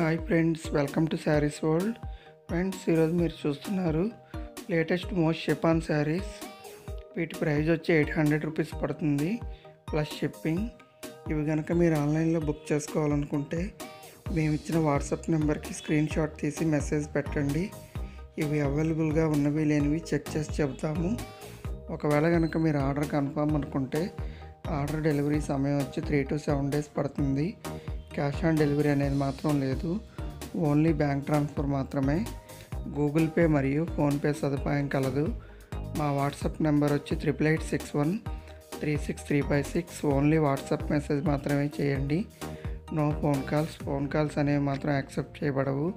Hi friends welcome to sarees world. Friends ఈరోజు మీరు చూస్తున్నారు లేటెస్ట్ మోస్ట్ షెపాన్ శారీస్. వీటి ప్రైస్ వచ్చి ఎయిట్ హండ్రెడ్ రూపీస్ పడుతుంది ప్లస్ షిప్పింగ్. ఇవి కనుక మీరు ఆన్లైన్లో బుక్ చేసుకోవాలనుకుంటే మేము ఇచ్చిన వాట్సాప్ నెంబర్కి స్క్రీన్ షాట్ తీసి మెసేజ్ పెట్టండి. ఇవి అవైలబుల్గా ఉన్నవి లేనివి చెక్ చేసి చెబుతాము. ఒకవేళ కనుక మీరు ఆర్డర్ కన్ఫర్మ్ అనుకుంటే ఆర్డర్ డెలివరీ సమయం వచ్చి త్రీ టు సెవెన్ డేస్ పడుతుంది. క్యాష్ ఆన్ డెలివరీ అనేది మాత్రం లేదు. ఓన్లీ బ్యాంక్ ట్రాన్స్ఫర్ మాత్రమే. గూగుల్ పే మరియు ఫోన్పే సదుపాయం కలదు. మా వాట్సాప్ నెంబర్ వచ్చి triple eight six one three six three five six. Only WhatsApp message మాత్రమే చేయండి. No phone calls. Phone calls అనేవి మాత్రం యాక్సెప్ట్ చేయబడవు.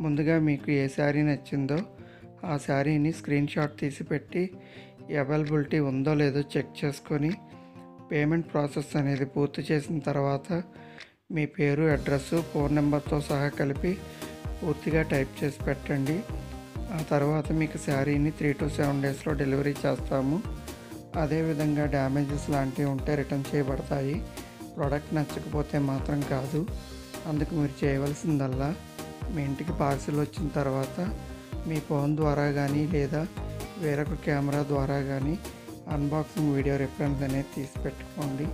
ముందుగా మీకు ఏ శారీ నచ్చిందో ఆ శారీని స్క్రీన్ షాట్ తీసి పెట్టి అవైలబిలిటీ ఉందో లేదో చెక్ చేసుకొని పేమెంట్ ప్రాసెస్ అనేది పూర్తి చేసిన తర్వాత మీ పేరు అడ్రస్ ఫోన్ నెంబర్తో సహా కలిపి పూర్తిగా టైప్ చేసి పెట్టండి. ఆ తర్వాత మీకు శారీని త్రీ టు సెవెన్ డేస్లో డెలివరీ చేస్తాము. అదేవిధంగా డ్యామేజెస్ లాంటివి ఉంటే రిటర్న్ చేయబడతాయి. ప్రోడక్ట్ నచ్చకపోతే మాత్రం కాదు. అందుకు మీరు చేయవలసిందల్లా మీ ఇంటికి పార్సిల్ వచ్చిన తర్వాత మీ ఫోన్ ద్వారా కానీ లేదా వేరొక కెమెరా ద్వారా కానీ అన్బాక్సింగ్ వీడియో రిఫరెన్స్ అనేది తీసి పెట్టుకోండి.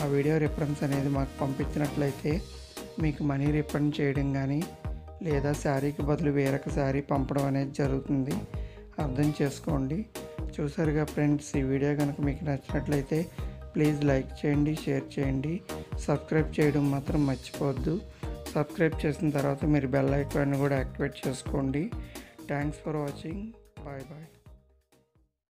ఆ వీడియో రిఫరెన్స్ అనేది మాకు పంపించినట్లయితే మీకు మనీ రిఫండ్ చేయడం కానీ లేదా శారీకి బదులు వేరొక శారీ పంపడం అనేది జరుగుతుంది. అర్థం చేసుకోండి. చూసారుగా ఫ్రెండ్స్ ఈ వీడియో కనుక మీకు నచ్చినట్లయితే ప్లీజ్ లైక్ చేయండి షేర్ చేయండి. సబ్స్క్రైబ్ చేయడం మాత్రం మర్చిపోవద్దు. సబ్స్క్రైబ్ చేసిన తర్వాత మీరు బెల్ ఐకాన్ కూడా యాక్టివేట్ చేసుకోండి. Thanks for watching. Bye bye.